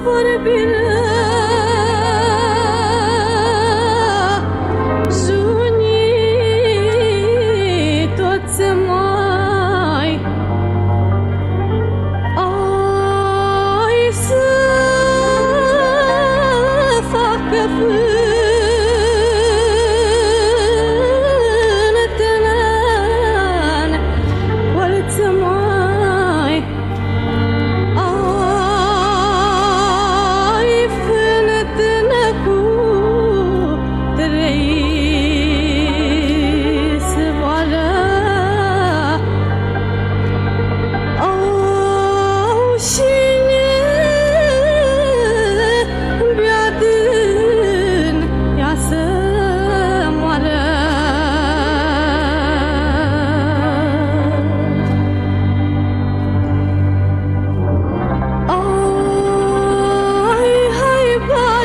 would have been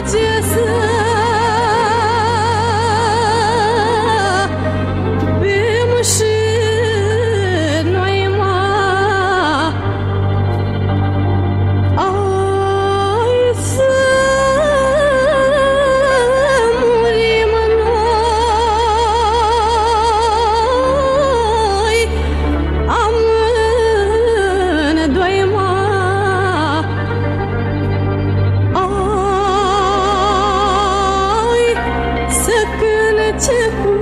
结切